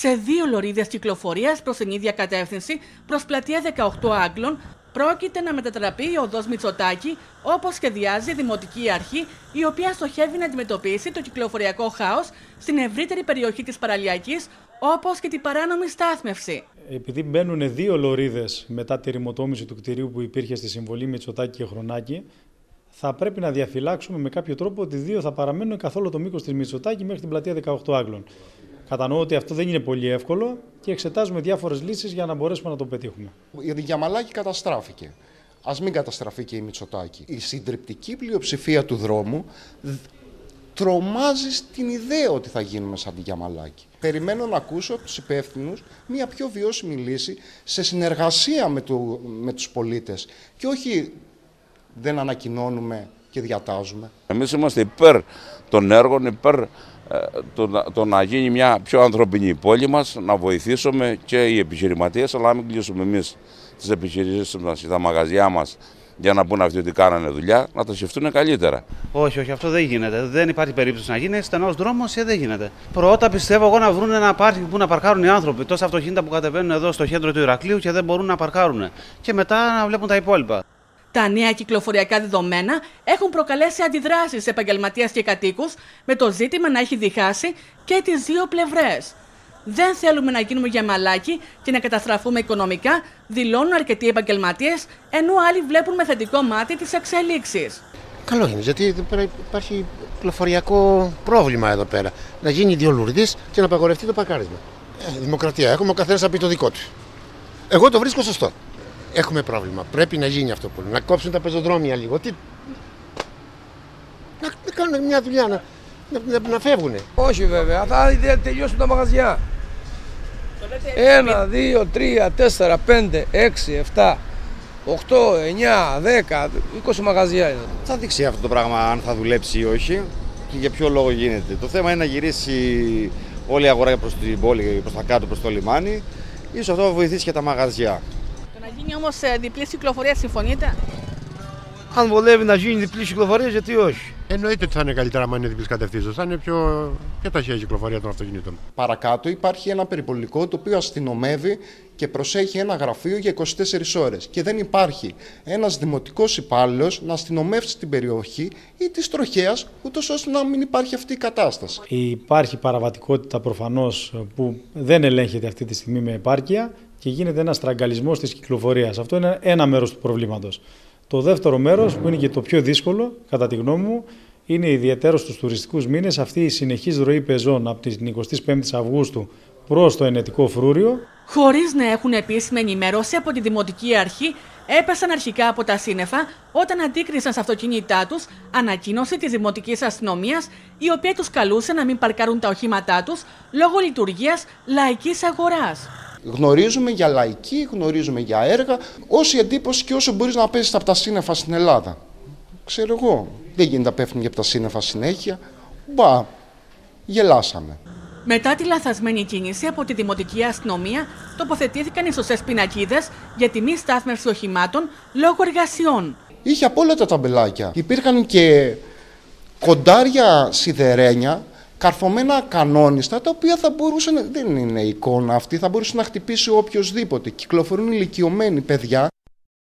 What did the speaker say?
σε δύο λωρίδες κυκλοφορίας προς την ίδια κατεύθυνση προς πλατεία 18 Άγγλων πρόκειται να μετατραπεί η οδός Μητσοτάκη όπως σχεδιάζει η Δημοτική Αρχή, η οποία στοχεύει να αντιμετωπίσει το κυκλοφοριακό χάος στην ευρύτερη περιοχή της παραλιακής, όπως και την παράνομη στάθμευση. Επειδή μπαίνουν δύο λωρίδες μετά τη ρημοτόμηση του κτηρίου που υπήρχε στη συμβολή Μητσοτάκη και Χρονάκη, θα πρέπει να διαφυλάξουμε με κάποιο τρόπο ότι δύο θα παραμένουν καθόλου το μήκος της Μητσοτάκη μέχρι την πλατεία 18 Άγγλων. Κατανοώ ότι αυτό δεν είναι πολύ εύκολο και εξετάζουμε διάφορες λύσεις για να μπορέσουμε να το πετύχουμε. Η Διαμαλάκη καταστράφηκε. Α μην καταστραφεί και η Μητσοτάκη. Η συντριπτική πλειοψηφία του δρόμου τρομάζει στην ιδέα ότι θα γίνουμε σαν τη Γιαμαλάκη. Περιμένω να ακούσω από τους υπεύθυνους μια πιο βιώσιμη λύση σε συνεργασία με, το, με τους πολίτες και όχι δεν ανακοινώνουμε και διατάζουμε. Εμείς είμαστε υπέρ των έργων, υπέρ ε, το, το, να γίνει μια πιο ανθρωπινή πόλη μας, να βοηθήσουμε και οι επιχειρηματίες, αλλά να μην κλείσουμε εμείς τις επιχειρήσεις μας, τα μαγαζιά μας, για να πούνε αυτοί ότι κάνανε δουλειά, να τα σκεφτούν καλύτερα. Όχι, όχι, αυτό δεν γίνεται. Δεν υπάρχει περίπτωση να γίνει. Στενός δρόμος και δεν γίνεται. Πρώτα πιστεύω εγώ να βρουν ένα πάρκινγκ που να παρκάρουν οι άνθρωποι. Τόσα αυτοκίνητα που κατεβαίνουν εδώ στο κέντρο του Ηρακλείου και δεν μπορούν να παρκάρουν. Και μετά να βλέπουν τα υπόλοιπα. Τα νέα κυκλοφοριακά δεδομένα έχουν προκαλέσει αντιδράσεις σε επαγγελματίες και κατοίκους με το ζήτημα να έχει διχάσει και τις δύο πλευρές. Δεν θέλουμε να γίνουμε για μαλάκι και να καταστραφούμε οικονομικά, δηλώνουν αρκετοί επαγγελματίες, ενώ άλλοι βλέπουν με θετικό μάτι τις εξελίξεις. Καλό είναι, γιατί υπάρχει κυκλοφοριακό πρόβλημα εδώ πέρα. Να γίνει δύο λουρδί και να απαγορευτεί το παρκάρισμα. Ε, δημοκρατία έχουμε, ο καθένας να πει το δικό του. Εγώ το βρίσκω σωστό έχουμε πρόβλημα. Πρέπει να γίνει αυτό που Να κόψουν τα πεζοδρόμια λίγο. Τι... Να, να κάνουν μια δουλειά, να, να, να φεύγουν. Όχι βέβαια, θα τελειώσουν τα μαγαζιά. Ένα, δύο, τρία, τέσσερα, πέντε, έξι, εφτά, οχτώ, εννιά, δέκα, είκοσι μαγαζιά είναι. Θα δείξει αυτό το πράγμα αν θα δουλέψει ή όχι και για ποιο λόγο γίνεται. Το θέμα είναι να γυρίσει όλη η αγορά προς την πόλη, προς τα κάτω, προς το λιμάνι. Ίσως αυτό θα βοηθήσει και τα μαγαζιά γίνει όμως ε, διπλής κυκλοφορία, συμφωνείτε; Αν βολεύει να γίνει διπλής κυκλοφορία, γιατί όχι; Εννοείται ότι θα είναι καλύτερα αν είναι διπλής κατευθύνσεως. Θα είναι πιο, πιο ταχεία η κυκλοφορία των αυτοκινήτων. Παρακάτω υπάρχει ένα περιπολικό το οποίο αστυνομεύει και προσέχει ένα γραφείο για 24 ώρες. Και δεν υπάρχει ένας δημοτικός υπάλληλος να αστυνομεύσει την περιοχή ή της τροχέας, ούτως ώστε να μην υπάρχει αυτή η κατάσταση. Υπάρχει παραβατικότητα προφανώς που δεν ελέγχεται αυτή τη στιγμή με επάρκεια και γίνεται ένας στραγγαλισμός της κυκλοφορίας. Αυτό είναι ένα μέρος του προβλήματος. Το δεύτερο μέρος, που είναι και το πιο δύσκολο, κατά τη γνώμη μου, είναι ιδιαίτερος στους τουριστικούς μήνες αυτή η συνεχής ροή πεζών από την 25η Αυγούστου προς το Ενετικό Φρούριο. Χωρίς να έχουν επίσημη ενημέρωση από τη Δημοτική Αρχή, έπεσαν αρχικά από τα σύννεφα όταν αντίκρισαν σε αυτοκίνητά τους ανακοίνωση της Δημοτικής Αστυνομίας, η οποία τους καλούσε να μην παρκάρουν τα οχήματά τους λόγω λειτουργίας λαϊκής αγοράς. Γνωρίζουμε για λαϊκή, γνωρίζουμε για έργα, όση εντύπωση και όσο μπορείς να παίζεις από τα σύννεφα στην Ελλάδα. Ξέρω εγώ, δεν γίνεται να πέφτουν για από τα σύννεφα συνέχεια. Μπα, γελάσαμε. Μετά τη λαθασμένη κίνηση από τη Δημοτική Αστυνομία, τοποθετήθηκαν οι σωστέ πινακίδες για τη μη στάθμευσης οχημάτων λόγω εργασιών. Είχε απόλυτα τα μπελάκια. Υπήρχαν και κοντάρια σιδερένια καρφωμένα κανόνιστα, τα οποία θα μπορούσαν, δεν είναι εικόνα αυτή, θα μπορούσε να χτυπήσει οποιοδήποτε. Κυκλοφορούν ηλικιωμένοι παιδιά